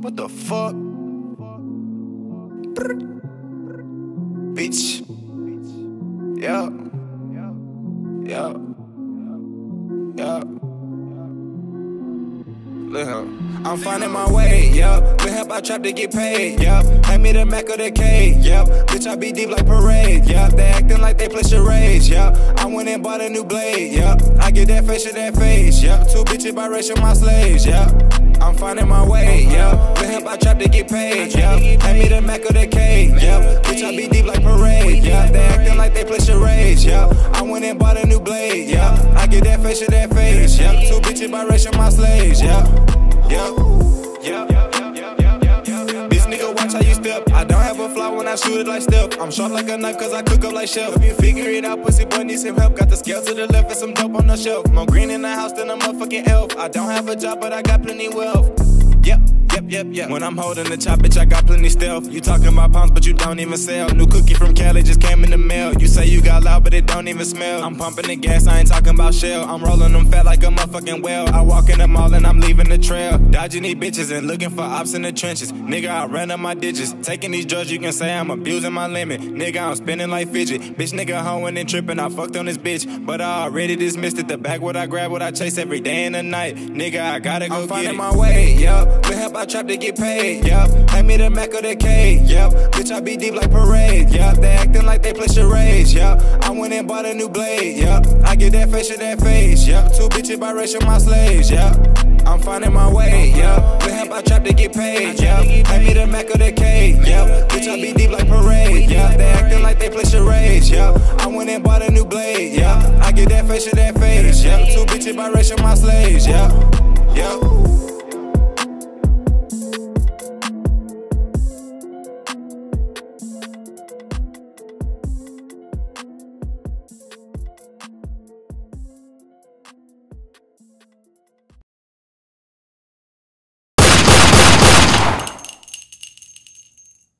What the fuck? Bitch. Yeah. Yeah. Yeah. Look, I'm finding my way, yeah. Been help I trap to get paid, yeah. Hand me the Mac of the K, yeah. Bitch, I be deep like parade, yeah. They acting like they play charades, yeah. I went and bought a new blade, yeah. I get that face to that face, yeah. Two bitches by biracial, my slaves, yeah. I'm trap to get paid, yeah. Hand me the Mac of the K, yeah. Bitch, I be deep like parade, yeah. They acting like they play charades, yeah. I went and bought a new blade, yeah. I get that face to that face, yeah. Two bitches by biracial, my slaves, yeah. Yeah, yeah, This nigga watch how you step. I don't have a fly when I shoot it like step. I'm sharp like a knife cause I cook up like chef. If you figure it out, pussy boy needs some help. Got the scale to the left and some dope on the shelf. More green in the house than a motherfucking elf. I don't have a job, but I got plenty wealth. Yep. Yep. When I'm holding the chop, bitch, I got plenty stealth. You talking about pounds, but you don't even sell. New cookie from Cali just came in the mail. You say you got loud, but it don't even smell. I'm pumping the gas, I ain't talking about shell. I'm rolling them fat like a motherfucking well. I walk in the mall and I'm the trail. Dodging these bitches and looking for ops in the trenches. Nigga, I ran up my digits. Taking these drugs, you can say I'm abusing my limit. Nigga, I'm spinning like fidget. Bitch, nigga, hoeing and tripping. I fucked on this bitch, but I already dismissed it. The back, what I grab, what I chase every day and the night. Nigga, I gotta go I'm finding my way, yeah. Been help I trap to get paid, yeah. Hand me the Mac of the K, yeah. Bitch, I be deep like parade, yeah. They like they play charades, yeah. I went and bought a new blade, yeah. I get that face to that face, yeah. Two bitches by biracial, my slaves, yeah. I'm finding my way, yeah. Been help I trap to get paid, yeah. Hand me the Mac of the K, yeah. Bitch, I be deep like parade, yeah. They acting like they play charades, yeah. I went and bought a new blade, yeah. I get that face to that face, yeah. Two bitches by biracial, my slaves, yeah. Yeah.